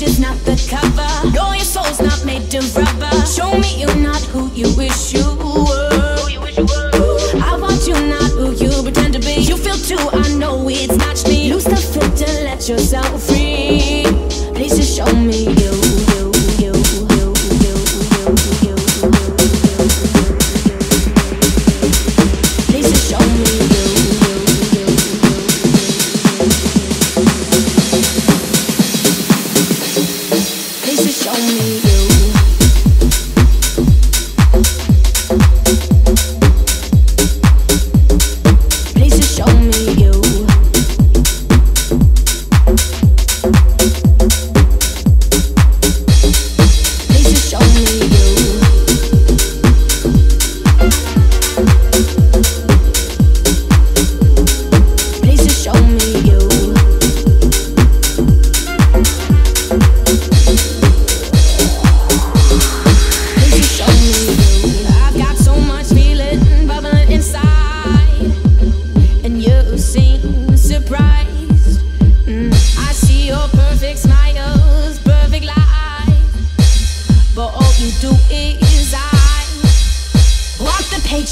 the cover. No, your soul's not made of rubber. Show me you're not who you wish you were. I want you not who you pretend to be. You feel too, I know it's not me. Lose the filter, let yourself free. Please just show me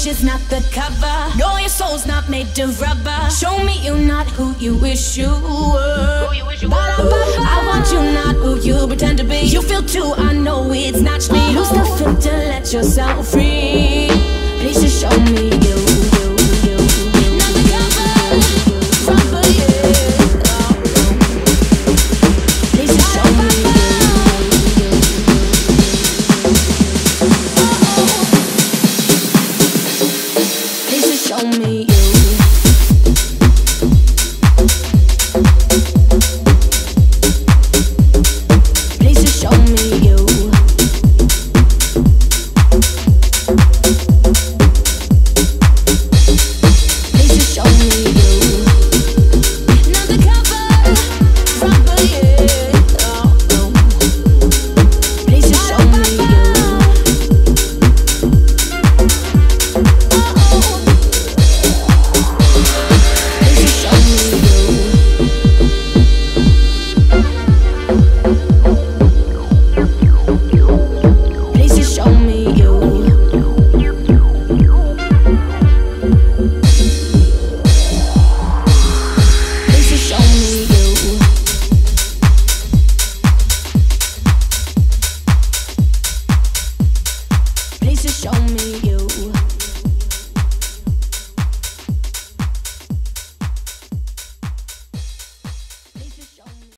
walk the not the cover. No, your soul's not made of rubber. Show me you're not who you wish you were. I want you not who you pretend to be. You feel too, I know it's not me. Lose the filter, let yourself free.